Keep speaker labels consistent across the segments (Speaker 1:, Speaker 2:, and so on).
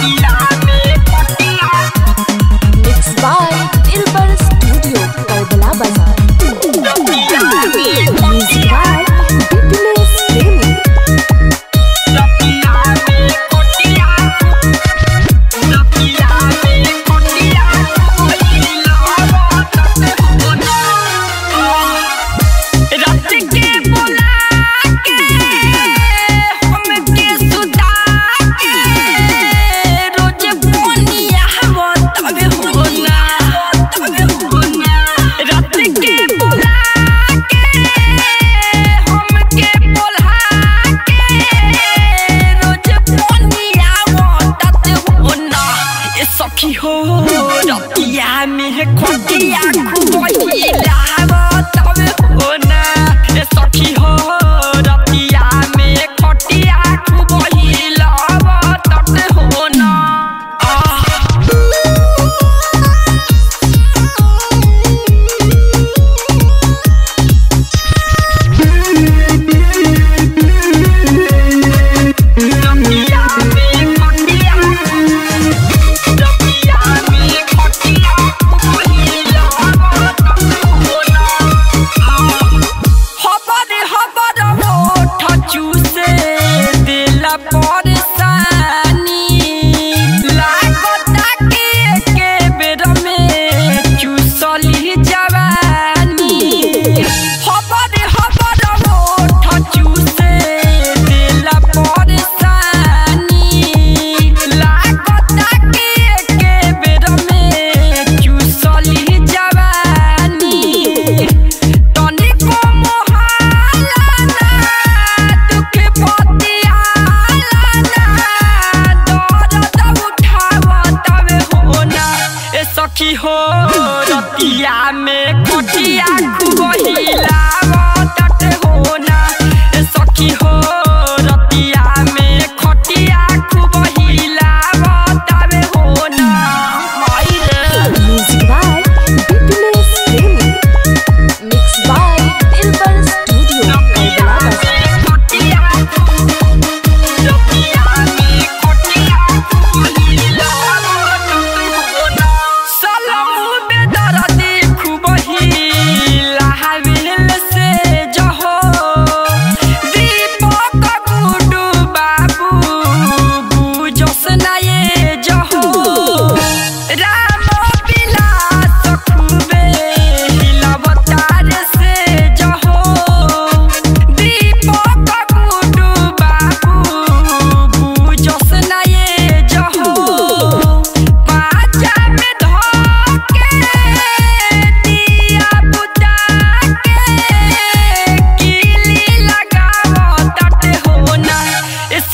Speaker 1: Babylon Piho, Piami, Quadia, Kudo.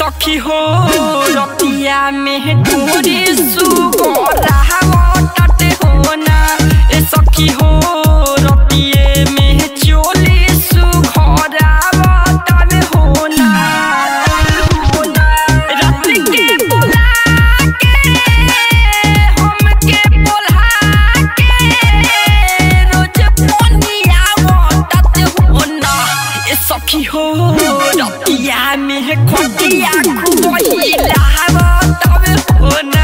Speaker 1: सखी हो रतिया में डोरे सुगो रहा हो हो ना ए सखी हो में खोटी आँख वही लावा तब होना